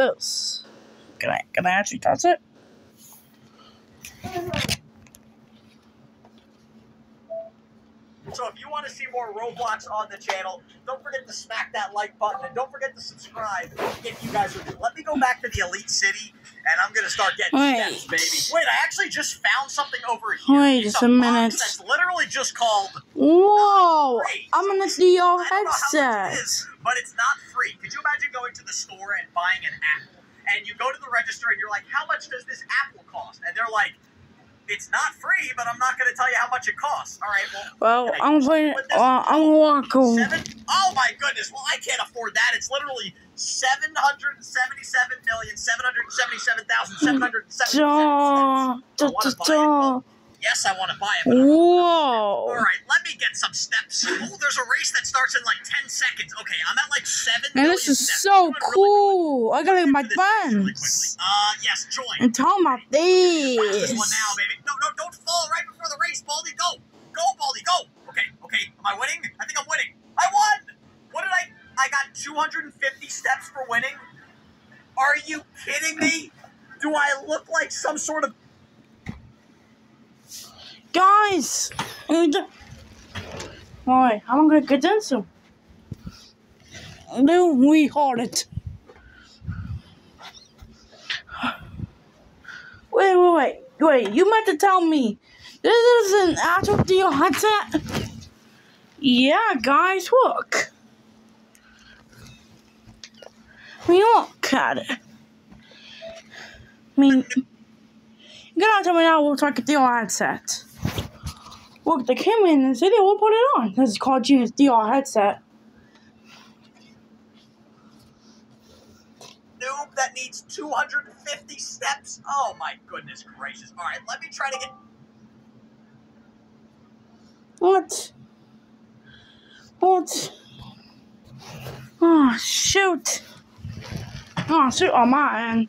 this? Can I can I actually touch it? So if you want to see more Roblox on the channel, don't forget to smack that like button and don't forget to subscribe if you guys are new. Let me go back to the Elite City and I'm gonna start getting Wait. steps, baby. Wait, I actually just found something over here. Wait It's just a box minute. That's literally just called Whoa! I'm gonna It's- see your I don't know how much it headset. is, but it's not free. Could you imagine going to the store and buying an apple, and you go to the register and you're like, "How much does this apple cost?" And they're like, "It's not free, but I'm not going to tell you how much it costs." All right, well, Well, I'm do playing. something with this? Uh, I'm walking. Seven? Oh my goodness! Well, I can't afford that. It's literally seven hundred seventy-seven million seven hundred seventy-seven thousand seven hundred seventy-seven cents. Yes, I want to buy it. But don't all Whoa! right, let me get some steps. Oh, there's a race that starts in like 10 seconds. Okay, I'm at like 7 Man, this is steps. so doing really cool. I gotta get my. Do really Uh, yes, join. And tell them about this one now, baby. No, no, don't fall right before the race, Baldy. Go. Go, Baldy, go. Okay, okay. Am I winning? I think I'm winning. I won! What did I... I got 250 steps for winning? Are you kidding me? Do I look like some sort of... Guys! Why? I'm gonna get into. No, we hold it. Wait, wait, wait, wait. You meant to tell me this is an actual deal headset? Yeah, guys, look. Mean, look at it. I mean, gotta tell me now we'll talk a deal headset. Look, they came in and said they will put it on. This is called Genius VR headset. noob that needs 250 steps? Oh my goodness gracious. All right, let me try to get. What? What? Oh, shoot. Oh, shoot on my end.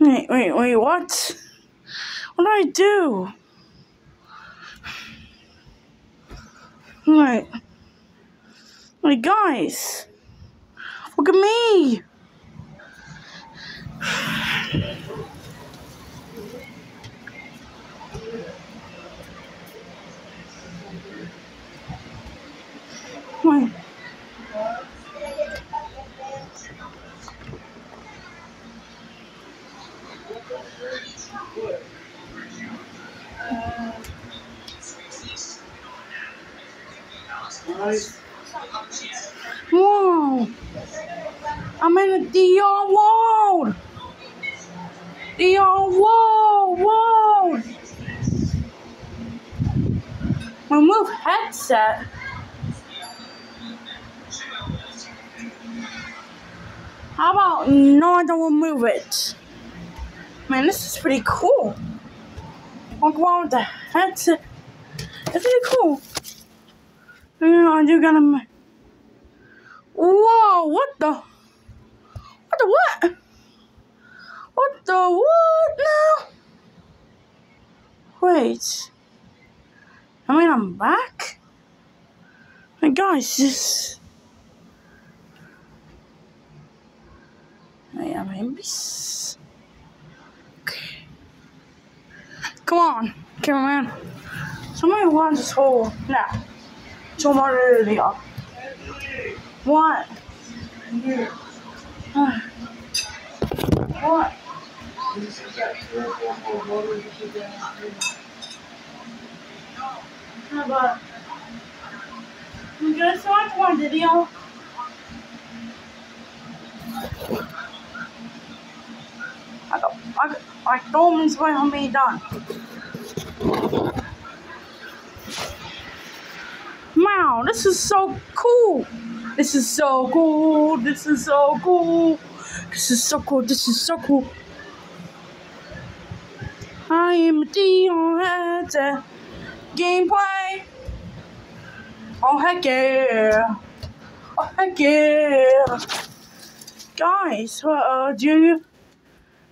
Wait, wait, wait, what? What do I do? Wait. Wait, guys. Look at me. Whoa. I'm in a VR world. VR whoa, whoa. Remove headset. How about no, I don't remove it? Man, this is pretty cool. Walk around with the headset. It's pretty cool. You know, I do gotta. ma- Whoa! What the? What the what? What the what now? Wait. I mean, I'm back. Hey guys, this. I am in this. Okay. Come on, cameraman. Somebody wants this hole now. Much earlier. What? Uh, what? How about? You guys watch one video? I, I told him this way for me done. Wow, this is so cool. This is so cool. This is so cool. This is so cool. This is so cool. I am Dion at the gameplay. Oh heck yeah. Oh heck yeah. Guys, uh, do you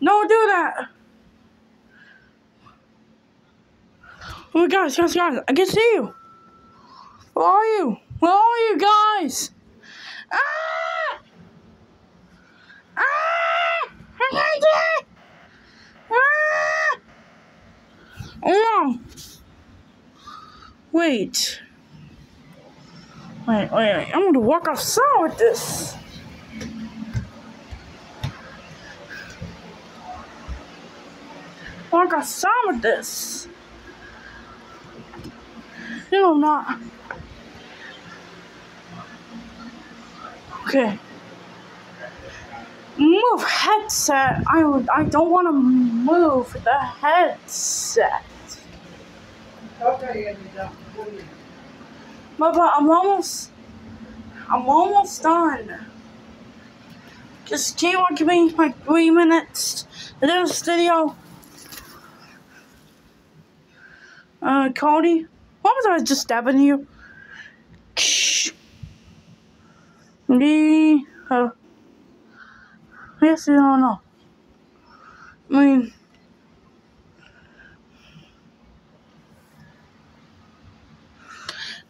no do that. Oh guys, guys, guys, I can see you. Where are you? Where are you guys? Ah! Ah! I'm right there! Ah! Oh! Wait. Wait, wait, wait. I'm gonna walk outside with this. Walk outside with this. No, I'm not. Okay. Move headset. I. I don't want to move the headset. Okay. But, I'm almost. I'm almost done. Just can you give me like three minutes to do this video? Uh, Cody, what was I just stabbing you? The uh, yes, you don't know. I mean,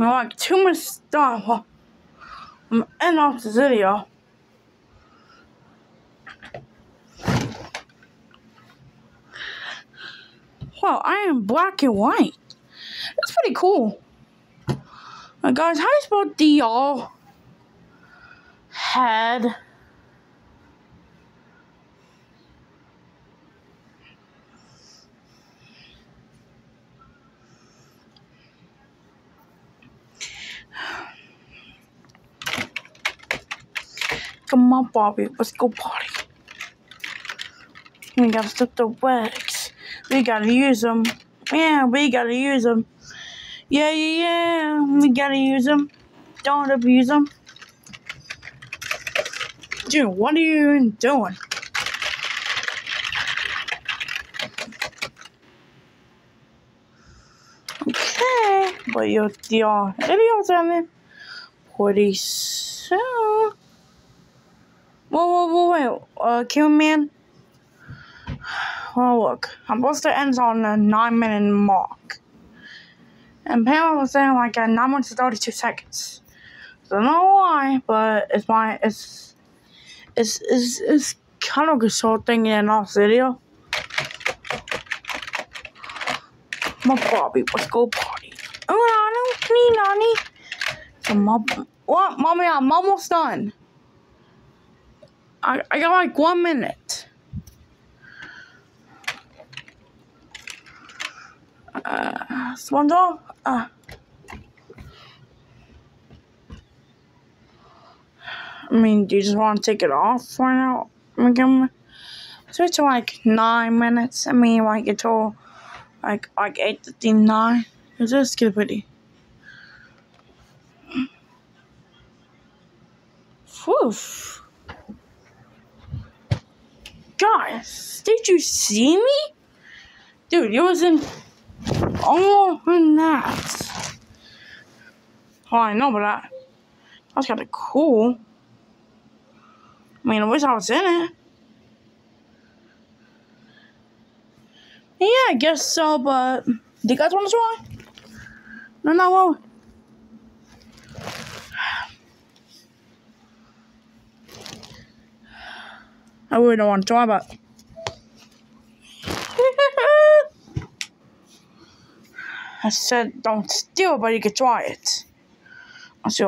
I like too much stuff. I'm end off the video. Wow, I am black and white. That's pretty cool. Uh, guys, how do you spell D-all? Head. Come on, Bobby. Let's go party. We gotta stick the wax. We gotta use them. Yeah, we gotta use them. Yeah, yeah, yeah. We gotta use them. Don't abuse them. Dude, what are you even doing? Okay, but your your videos coming pretty soon. Whoa, whoa, whoa, wait, uh, Kill Man. Well, look, I'm supposed to end on the nine minute mark. And Pam was saying like at nine minutes and 32 seconds. Don't know why, but it's my, it's, it's, it's, it's kind of thing in our video. My Bobby, let's go party. Oh, Nani, Nani. So, mom, what, mommy, I'm almost done. I, I got like one minute. Uh, SpongeBob. Uh, I mean, do you just want to take it off for now? I so it's like nine minutes. I mean, like until like like eight fifty nine. It's just get pretty. Whew. Guys, did you see me? Dude, you was in all in that. Oh, I know, but I, that that's kind of cool. I mean, I wish I was in it. Yeah, I guess so, but do you guys want to try? No, no. I really don't want to try, but. I said don't steal, but you can try it. I'll see